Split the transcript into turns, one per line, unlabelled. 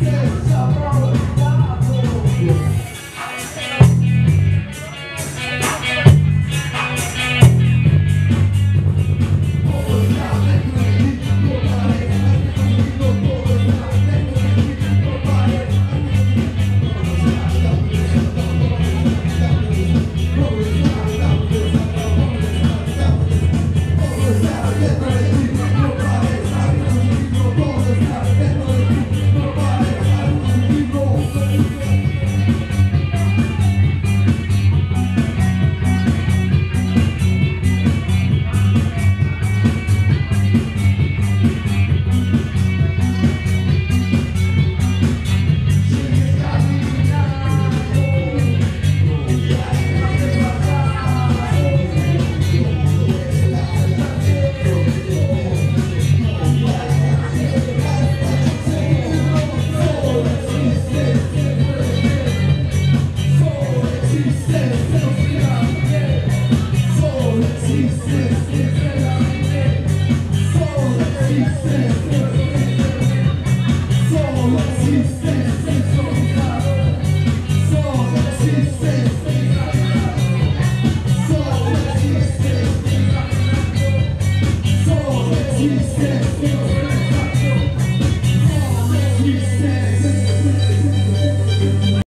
Yes.